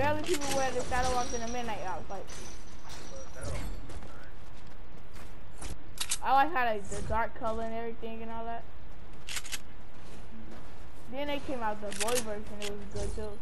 barely people wear the Shadow Walks in the Midnight Hours. I like how like the dark color and everything and all that. Then they came out the boy version. It was good too.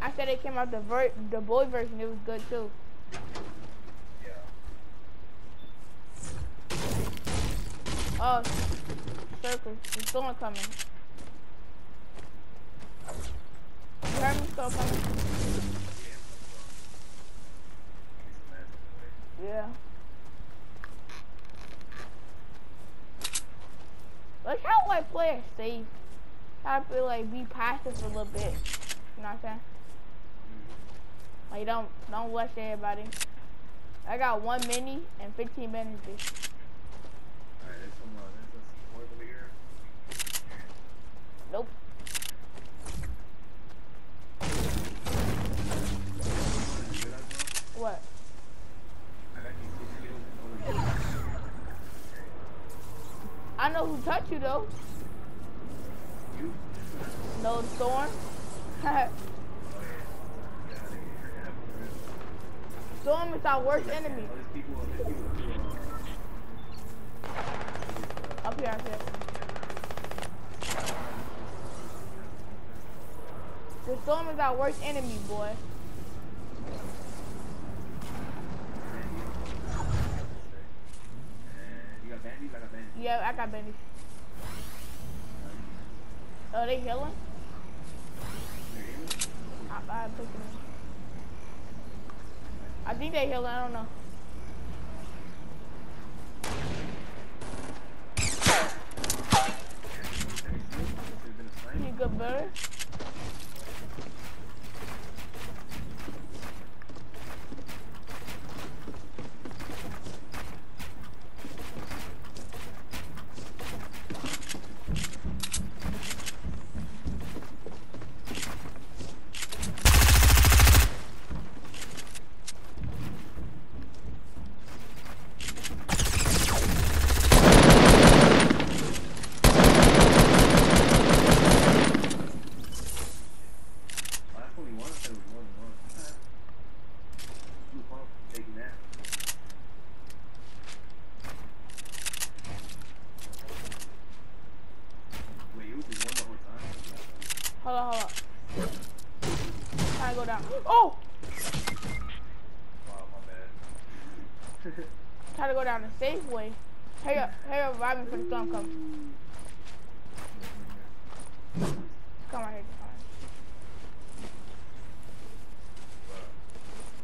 I said they came out the ver the boy version. It was good too. Yeah. Oh, circles. The storm coming. You heard me? Storm coming. Yeah. Like how like play it safe. How I feel like be passive a little bit. You know what I'm saying? Like don't don't rush everybody. I got one mini and 15 bandages. Alright, there's some, uh, there's some support over here. Nope. You hear that, bro? What? I got these six kills and only I know who touched you though. No the storm. Storm is our worst enemy. Up here, up here. The storm is our worst enemy, boy. And you got bandies? I got bandies. Yeah, Bandages. Oh, they healing? I, I. I think they healing. I don't know. You good bird? Last one we won, I said it was more than one. Blue pump, taking that. Wait, you was the one the whole time? Hold on, hold on. Trying to go down. Oh! Wow, my bad. Try to go down the safe way. Up, ride me for the storm comes. Come right here.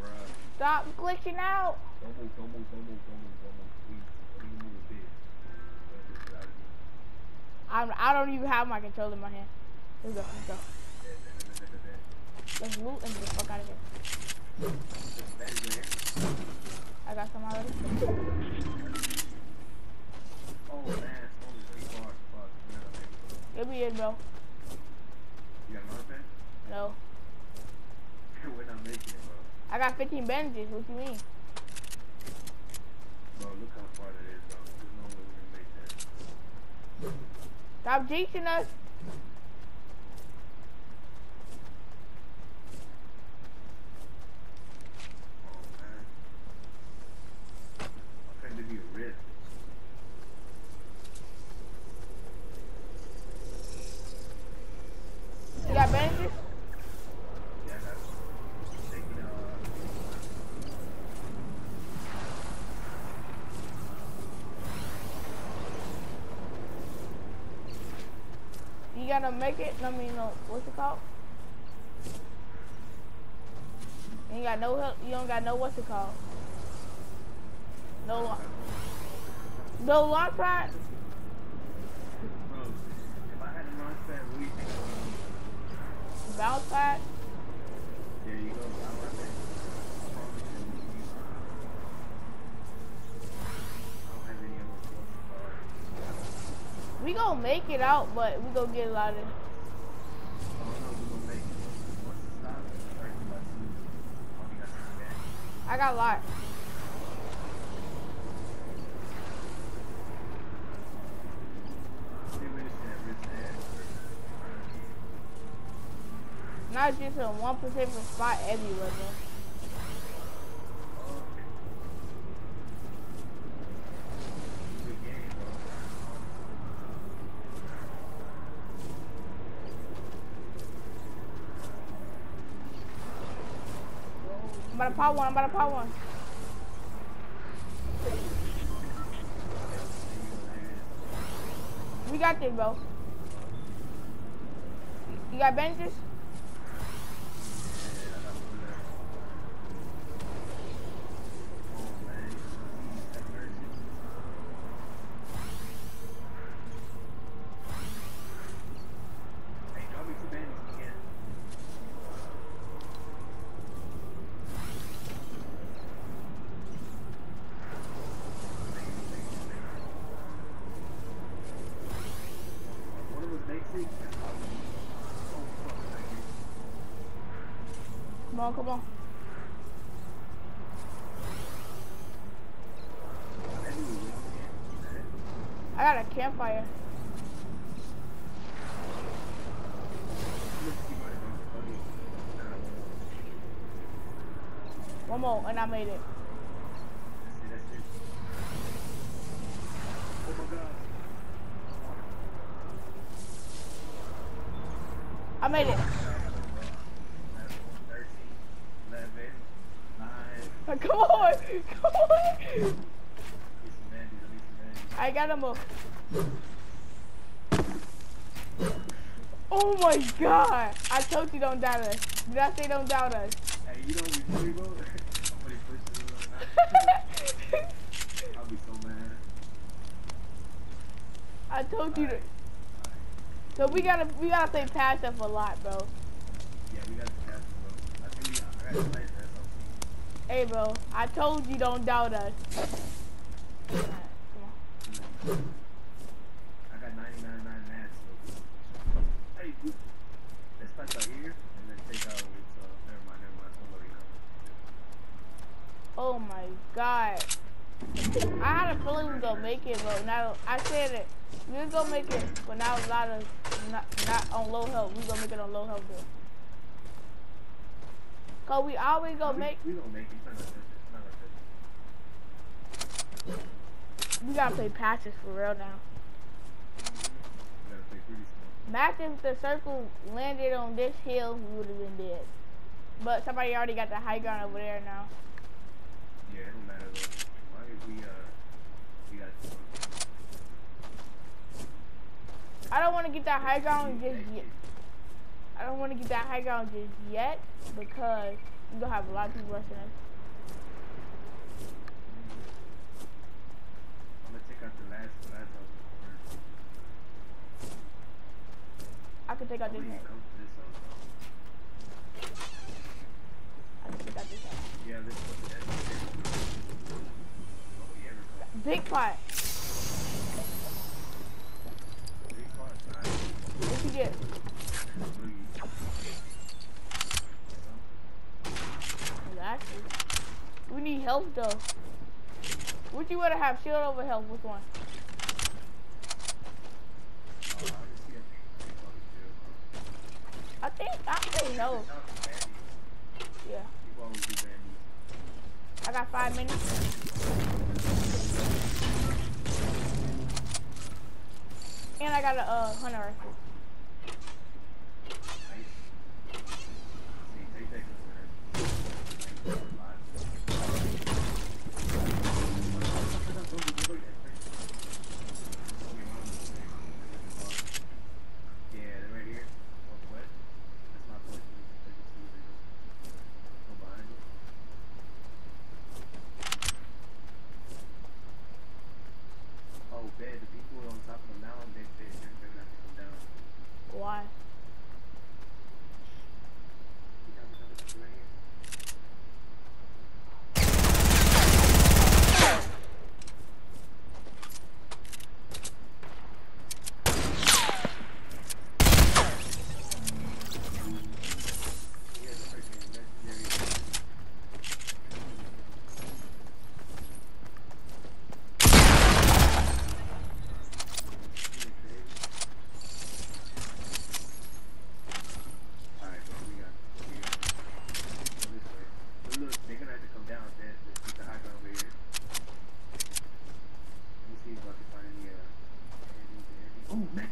Bruh. Stop glitching out. I'm, I don't even have my controller in my hand. Let's go, let's go. Let's loot and get the fuck out of here. dead. That is right here. I got some already. Oh man, it's only three cars. Fuck, man, I think- Give it, bro. You got another pen? No. We're not making it, bro. I got 15 bandages. What you mean? Bro, look how far that is, bro. There's no way we're gonna make that. Stop jinxing us. Oh man. I couldn't give you a risk. You got bandages? Yeah, that's taking uh You gotta make it. I mean, what's it called? You ain't got no help. You don't got no what's it called? No, la- no launch pad. bro. If We gonna make it out, but we gonna get a lot of. I got a lot. Not just a gonna make it. Once it stops, it's like about two. I only got three back. I got a lot. They really said risk that. Not just in one specific spot everywhere, bro. Good game, bro. I'm about to pop one, I'm about to pop one. We got this, bro. You got benches? Come on, come on. I got a campfire. One more, and I made it. I made it. Come on, come on. I got him. up. Oh my god! I told you don't doubt us. Did I say don't doubt us? Hey, you don't be free, bro. Somebody pushes it right now. I'll be so mad. I told you to. So we gotta we gotta play passive a lot, bro. Yeah, we got the captain, bro. I think we got, I got to play that something. Hey, bro. I told you don't doubt us. Alright. I got 99 mats. Hey. Let's pass out here, and then take out uh, never mind, never mind. Somebody come. Oh my god. I had a feeling we was gonna make it, but now I said it. We was gonna make it, but now a lot of not not on low health. We gonna make it on low health though. Cause we always gonna make. We gonna make it. Like this. It's not like. We gotta play patches for real now. We gotta play pretty small. Imagine if the circle landed on this hill, we would have been dead. But somebody already got the high ground over there now. Yeah, it don't matter though. Long as we, uh, we got. I don't want to get that high ground just yet. I don't want to get that high ground just yet because we gonna have a lot of people rushing us. I'm gonna take out the last, last house in. I can take out this Please next. come to this house. I can take out this. Yeah, this one. That's Nobody ever comes. Big pot. Big car, nice. What you get? Three. Exactly. We need health though. Would you rather have shield over health? Which one? I think I to Bandy. Yeah. I got five minutes. And I got a uh, hunter rifle. Nice. See, take that consider. Yeah, they're right here. Northwest. That's not the way to take it to the Go behind you. Oh, bad. The people on top of the mountain, they, they, they're gonna have to come down. Tiger. Under that, under that field, bro. Come with me, come with me, come with me.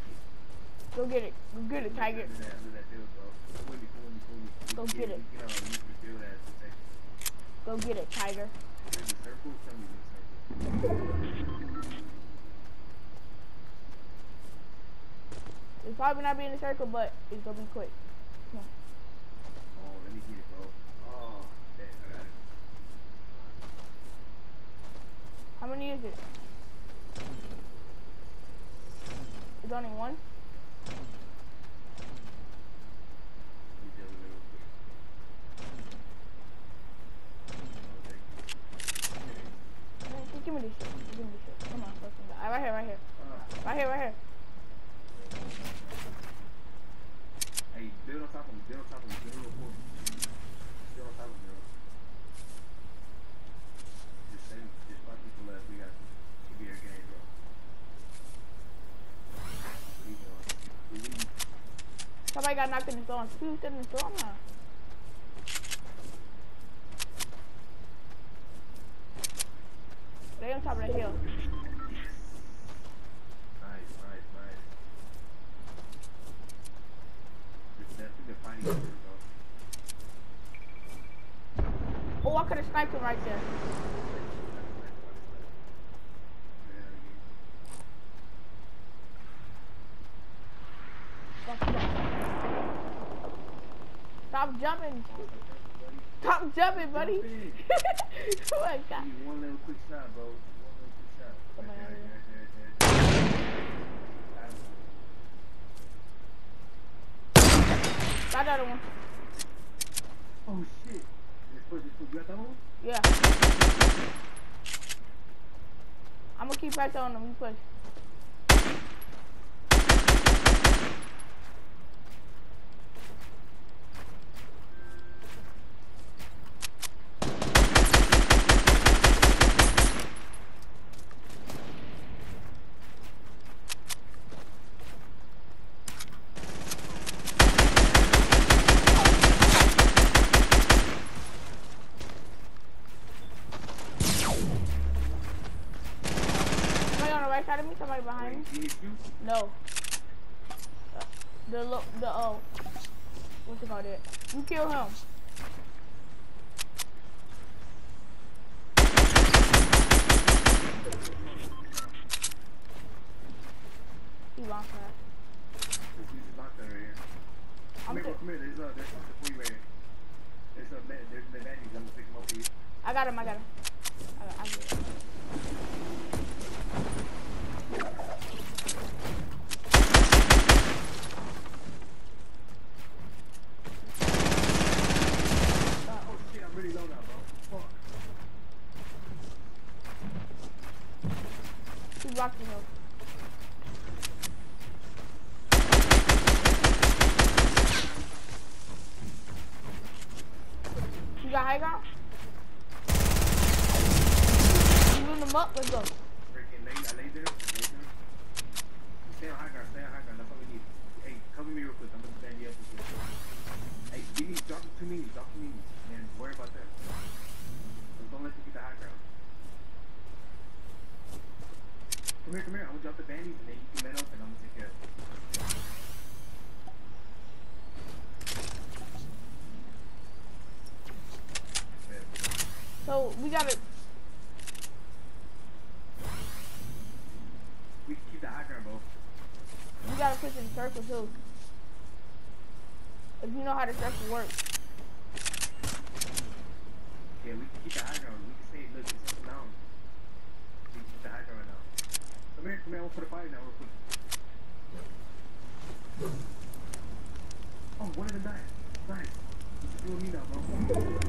We Go can get it. We can, uh, use the field as protection. Go get it, Tiger. It's probably not be in a circle, but it's gonna be quick. Oh, let me get it, bro. Oh, bet, I got it. How many is it? It's only one? Let me deal with it real quick. Oh, thank you. Man, just give me this shit. Just give me this shit. Come on, fucking guy. Right here, right here. Ah. Right here, right here. Hey, build on top of me, build on top of me, build real quick. Build on top of me, bro. Just send, just five people left, we got to be our game, bro. We go. We leave. Somebody got knocked in the storm. Who's in the storm now? They on top of the hill. Nice, nice, nice. Just that, they're fighting each other, bro. Oh, I could have sniped him right there. Fuck yeah. Stop jumping. Stop jumping, buddy. oh my god. One little quick shot, bro. One little quick shot. Come Right on, there, Aaron. right there, right there. Got the other one. Oh shit. This push, this push. You got that one? Yeah. I'm gonna keep pressure on him. You push. Somebody on the right side of me. Somebody behind me. Wait, he hit you? No. Uh, The lo the oh, what's about? It. You kill him. He lost that. This is not there right here. I'm here, bro, good. come here. There's, uh, there's something for you right here. There's a, there's the. I'm gonna pick them up for you. I got him. I got him. I got. I it. Oh shit, I'm really low now, bro. Fuck. He rocked me. You got high ground? You moved him up. Let's go. Freaking lay, I laid there. Laid there. Stay on high ground. Stay on high ground. That's all we need. Hey, cover me real quick. I'm gonna stand you up and shit. Hey, give me, drop the two minis. Drop the minis. Man, worry about that. Just don't let you get the high ground. Come here, come here. I'm gonna drop the bandies and then you can let up and I'm gonna take care of it. So we gotta. We gotta push in circle too. If you know how the circle works. Yeah, we can keep the high ground. We can say, look, it's up down. We can keep the high ground now. Come here, come here. Gonna put a fire down real quick. Oh, one of them died. Nice. You and me now, bro.